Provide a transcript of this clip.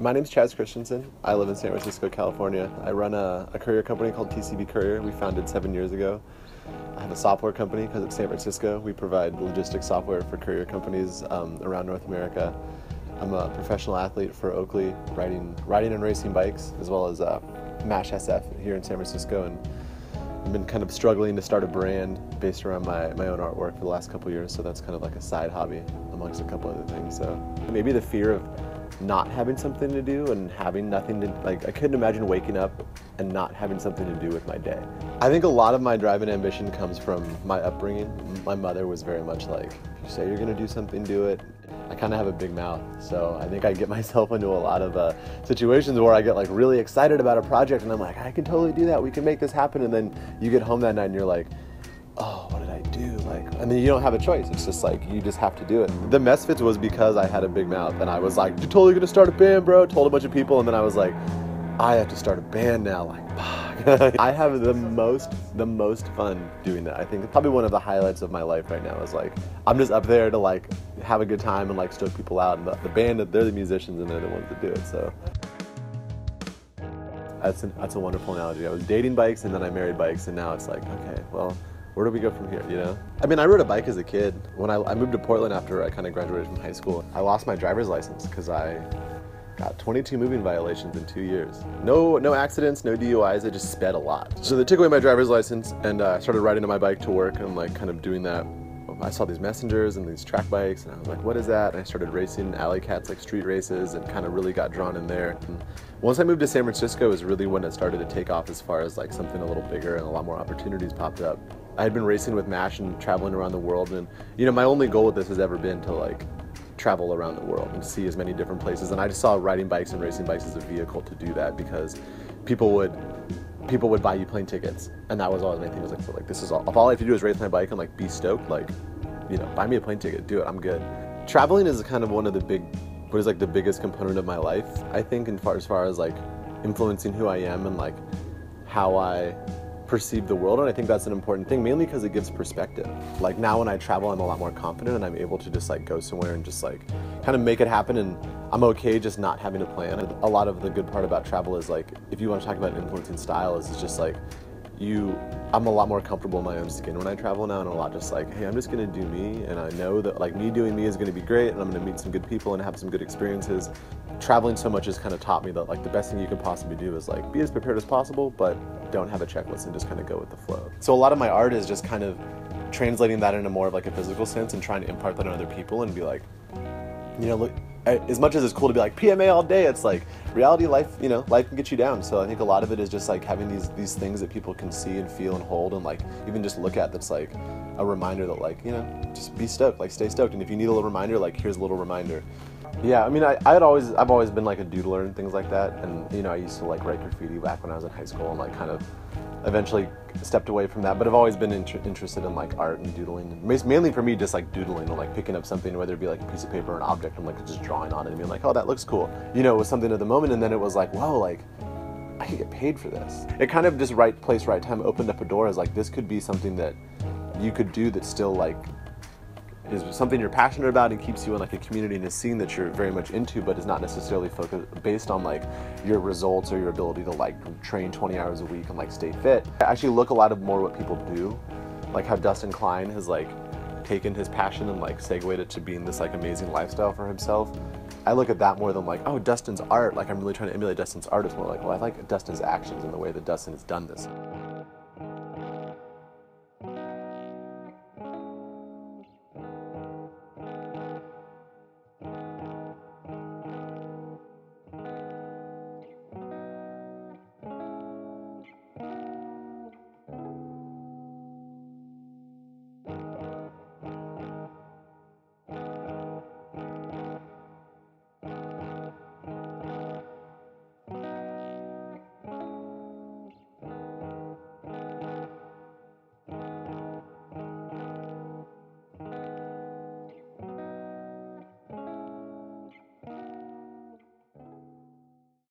My name is Chas Christiansen. I live in San Francisco, California. I run a, a courier company called TCB Courier. We founded seven years ago. I have a software company because it's San Francisco. We provide logistics software for courier companies um, around North America. I'm a professional athlete for Oakley, riding, riding and racing bikes, as well as uh, MASH SF here in San Francisco. And I've been kind of struggling to start a brand based around my, my own artwork for the last couple years, so that's kind of like a side hobby amongst a couple other things. So maybe the fear of not having something to do and having nothing to like I couldn't imagine waking up and not having something to do with my day. I think a lot of my drive and ambition comes from my upbringing. My mother was very much like, if you say you're gonna do something, do it. I kind of have a big mouth, so I think I get myself into a lot of uh, situations where I get like really excited about a project and I'm like, I can totally do that. We can make this happen. And then you get home that night and you're like, oh, what did I do? And then you don't have a choice. It's just like you just have to do it. The Messfits was because I had a big mouth, and I was like, "You're totally gonna start a band, bro." Told a bunch of people, and then I was like, "I have to start a band now." Like, fuck. I have the most, the most fun doing that. I think probably one of the highlights of my life right now is like I'm just up there to like have a good time and like stoke people out. And the, the band, they're the musicians, and they're the ones that do it. So. That's, an, that's a wonderful analogy. I was dating bikes and then I married bikes, and now it's like, okay, well, where do we go from here, you know? I mean, I rode a bike as a kid. When I, I moved to Portland after I kind of graduated from high school, I lost my driver's license because I got 22 moving violations in two years. No, no accidents, no DUIs. I just sped a lot. So they took away my driver's license, and uh, I started riding on my bike to work and like kind of doing that. I saw these messengers and these track bikes, and I was like, "What is that?" And I started racing alley cats, like street races, and kind of really got drawn in there. And once I moved to San Francisco, was really when it started to take off as far as like something a little bigger and a lot more opportunities popped up. I had been racing with Mash and traveling around the world, and you know, my only goal with this has ever been to like travel around the world and see as many different places. And I just saw riding bikes and racing bikes as a vehicle to do that because people would people would buy you plane tickets, and that was always my thing. I was like, so like this is all. If all I have to do is race my bike and like be stoked, like you know, buy me a plane ticket, do it. I'm good. Traveling is kind of one of the big, what is like the biggest component of my life. I think, in far as far as like influencing who I am and like how I perceive the world and I think that's an important thing mainly because it gives perspective. Like now when I travel I'm a lot more confident and I'm able to just like go somewhere and just like kind of make it happen and I'm okay just not having a plan. A lot of the good part about travel is like if you want to talk about influencing style is it's just like you I'm a lot more comfortable in my own skin when I travel now and a lot just like, hey, I'm just gonna do me and I know that like me doing me is gonna be great and I'm gonna meet some good people and have some good experiences. Traveling so much has kind of taught me that like the best thing you can possibly do is like be as prepared as possible, but don't have a checklist and just kind of go with the flow. So a lot of my art is just kind of translating that into more of like a physical sense and trying to impart that on other people and be like, you know, look, as much as it's cool to be like PMA all day, it's like reality life, you know, life can get you down. So I think a lot of it is just like having these these things that people can see and feel and hold and like even just look at that's like a reminder that like, you know, just be stoked, like stay stoked. And if you need a little reminder, like here's a little reminder. Yeah, I mean, I, I had always, I've always been like a doodler and things like that. And, you know, I used to like write graffiti back when I was in high school and like kind of eventually stepped away from that. But I've always been inter- interested in like art and doodling. Mainly for me, just like doodling and like picking up something, whether it be like a piece of paper or an object, and like just drawing on it and being like, oh, that looks cool. You know, it was something at the moment. And then it was like, whoa, like, I could get paid for this. It kind of just right place, right time opened up a door as like, this could be something that you could do that still like is something you're passionate about and keeps you in like a community and a scene that you're very much into, but is not necessarily focused based on like your results or your ability to like train 20 hours a week and like stay fit. I actually look a lot of more what people do, like how Dustin Klein has like taken his passion and like segued it to being this like amazing lifestyle for himself. I look at that more than like, oh, Dustin's art. Like I'm really trying to emulate Dustin's art. It's more like, well, I like Dustin's actions and the way that Dustin has done this.